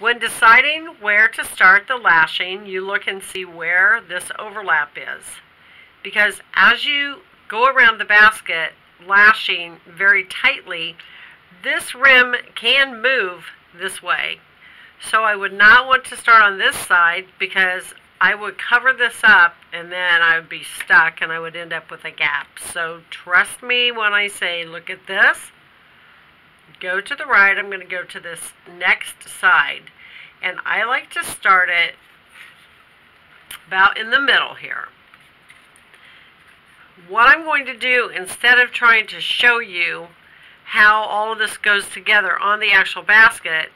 When deciding where to start the lashing, you look and see where this overlap is. Because as you go around the basket lashing very tightly, this rim can move this way. So I would not want to start on this side because I would cover this up and then I would be stuck and I would end up with a gap. So trust me when I say look at this go to the right, I'm going to go to this next side. And I like to start it about in the middle here. What I'm going to do, instead of trying to show you how all of this goes together on the actual basket,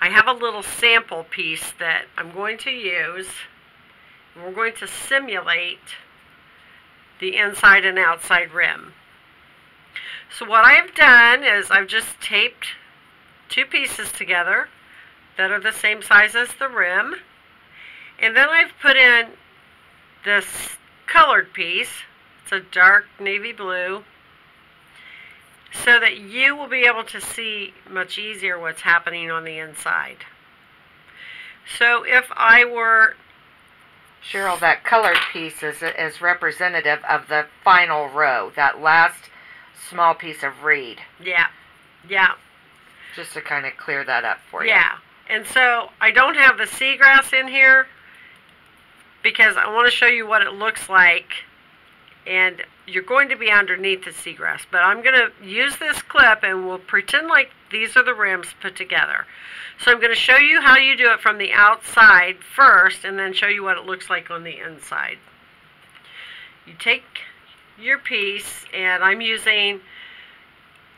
I have a little sample piece that I'm going to use. We're going to simulate the inside and outside rim. So what I've done is I've just taped two pieces together that are the same size as the rim. And then I've put in this colored piece. It's a dark navy blue. So that you will be able to see much easier what's happening on the inside. So if I were Cheryl, that colored piece is, is representative of the final row, that last small piece of reed. Yeah. Yeah. Just to kind of clear that up for you. Yeah. And so I don't have the seagrass in here because I want to show you what it looks like. And you're going to be underneath the seagrass. But I'm going to use this clip and we'll pretend like these are the rims put together. So I'm going to show you how you do it from the outside first and then show you what it looks like on the inside. You take your piece and I'm using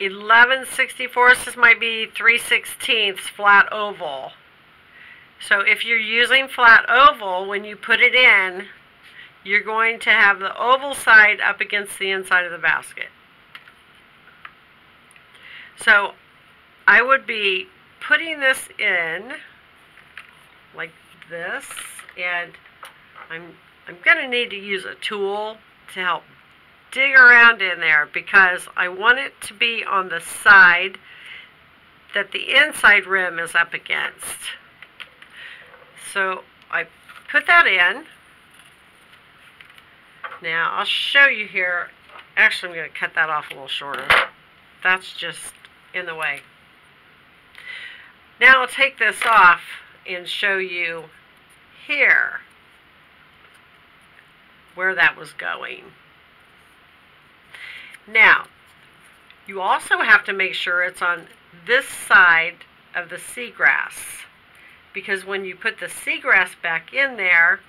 11 64 this might be 3 16ths flat oval. So if you're using flat oval when you put it in you're going to have the oval side up against the inside of the basket. So I would be putting this in like this and I'm I'm going to need to use a tool to help dig around in there because I want it to be on the side that the inside rim is up against. So I put that in. Now I'll show you here. Actually, I'm going to cut that off a little shorter. That's just in the way. Now I'll take this off and show you here where that was going. Now, you also have to make sure it's on this side of the seagrass because when you put the seagrass back in there,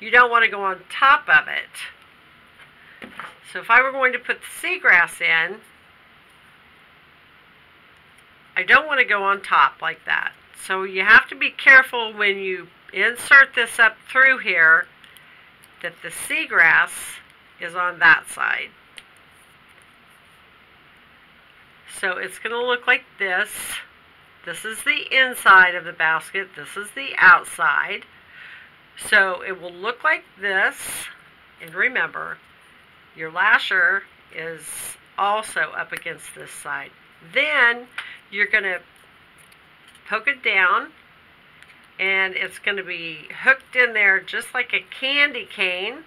you don't want to go on top of it. So if I were going to put the seagrass in, I don't want to go on top like that. So you have to be careful when you insert this up through here that the seagrass is on that side. So it's going to look like this. This is the inside of the basket. This is the outside. So it will look like this. And remember, your lasher is also up against this side. Then you're going to poke it down and it's going to be hooked in there just like a candy cane.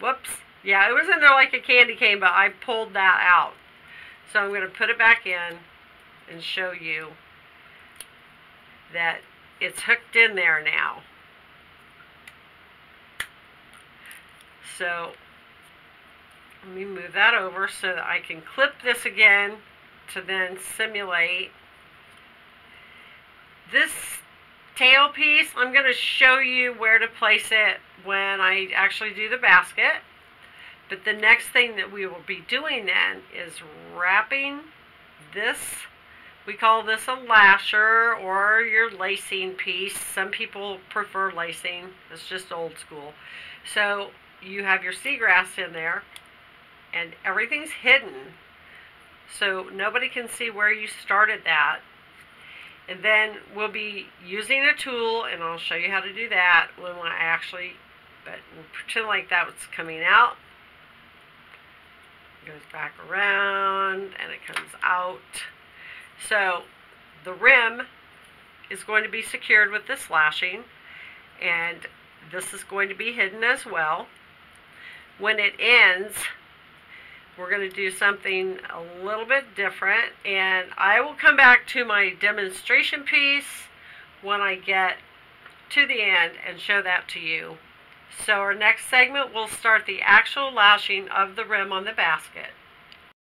Whoops. Yeah, it was in there like a candy cane, but I pulled that out. So I'm going to put it back in and show you that it's hooked in there now. So let me move that over so that I can clip this again to then simulate. This tail piece, I'm going to show you where to place it when I actually do the basket. But the next thing that we will be doing then is wrapping this, we call this a lasher or your lacing piece. Some people prefer lacing. It's just old school. So you have your seagrass in there and everything's hidden. So nobody can see where you started that. And then we'll be using a tool, and I'll show you how to do that when I actually, but we'll pretend like that was coming out goes back around and it comes out. So the rim is going to be secured with this lashing and this is going to be hidden as well. When it ends, we're going to do something a little bit different and I will come back to my demonstration piece when I get to the end and show that to you. So our next segment will start the actual lashing of the rim on the basket.